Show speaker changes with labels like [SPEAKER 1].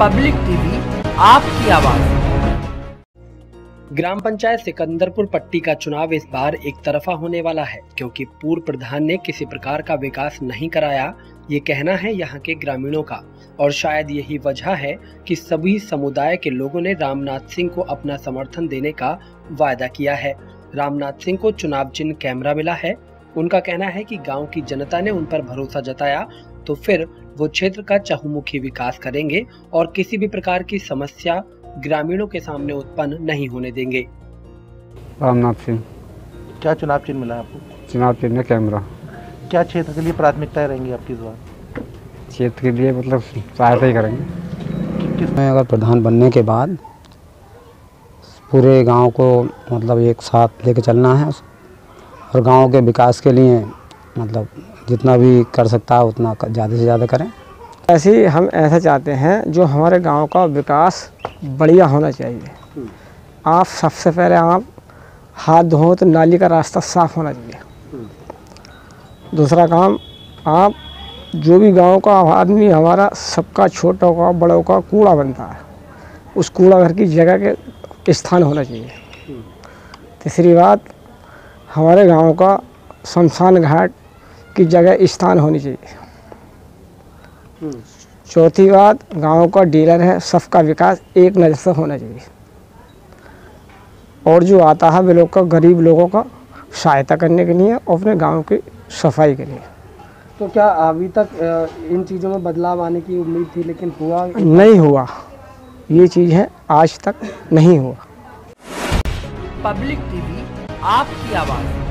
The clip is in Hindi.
[SPEAKER 1] पब्लिक टीवी, आपकी आवाज़। ग्राम पंचायत सिकंदरपुर पट्टी का चुनाव इस बार एक तरफा होने वाला है, क्योंकि पूर्व प्रधान ने किसी प्रकार का विकास नहीं कराया, ये कहना है यहाँ के ग्रामीणों का। और शायद यही वजह है कि सभी समुदाय के लोगों ने रामनाथ सिंह को अपना समर्थन देने का वायदा किया है। रामनाथ सिंह को चुनाव चिन्ह कैमरा मिला है। उनका कहना है कि गाँव की जनता ने उन पर भरोसा जताया तो फिर वो क्षेत्र का चहुमुखी विकास करेंगे और किसी भी प्रकार की समस्या ग्रामीणों के सामने उत्पन्न नहीं होने देंगे।
[SPEAKER 2] रामनाथ सिंह।
[SPEAKER 3] क्या चुनाव चिन्ह मिला आपको?
[SPEAKER 2] चुनाव चिन्ह कैमरा।
[SPEAKER 3] क्या क्षेत्र के लिए प्राथमिकताएँ रहेंगी आपकी इस बार?
[SPEAKER 2] क्षेत्र के लिए मतलब सहायता ही करेंगे।
[SPEAKER 4] मैं अगर प्रधान बनने के बाद पूरे गाँव को मतलब एक साथ लेके चलना है और गाँव के विकास के लिए मतलब जितना भी कर सकता है, उतना ज़्यादा से ज़्यादा करें।
[SPEAKER 5] ऐसे हम ऐसा चाहते हैं जो हमारे गाँव का विकास बढ़िया होना चाहिए। आप सबसे पहले आप हाथ धो तो नाली का रास्ता साफ़ होना चाहिए। दूसरा काम, आप जो भी गाँव का आदमी हमारा सबका, छोटा का, बड़ों का कूड़ा बनता है, उस कूड़ा घर की जगह के स्थान होना चाहिए। तीसरी बात, हमारे गाँव का शमशान घाट की जगह स्थान होनी चाहिए। चौथी बात गाँव का डीलर है सबका विकास एक नज़र से होना चाहिए। और जो आता है वे लोग का गरीब लोगों का सहायता करने के लिए और अपने गाँव की सफ़ाई के लिए। तो क्या अभी तक इन चीज़ों में बदलाव आने की उम्मीद थी लेकिन हुआ? नहीं हुआ। ये चीज़ है आज तक नहीं हुआ।
[SPEAKER 1] पब्लिक टीवी आपकी आवाज़।